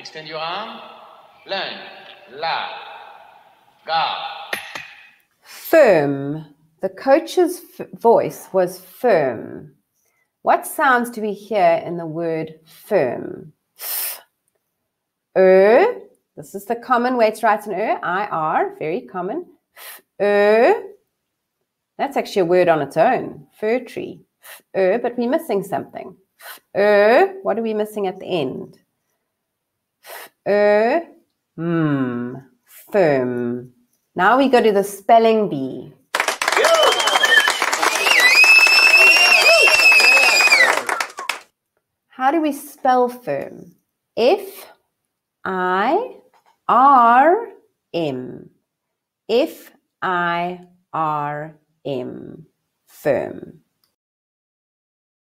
Extend your arm. La. Ga. Firm. The coach's voice was firm. What sounds do we hear in the word firm? F. Er. This is the common way to write an er. I R. Very common. F. Er. That's actually a word on its own. Fir tree. F. Er. But we're missing something. Er. What are we missing at the end? Er. Hmm. Firm. Now we go to the spelling bee. How do we spell firm? F I R M. F I R M. Firm.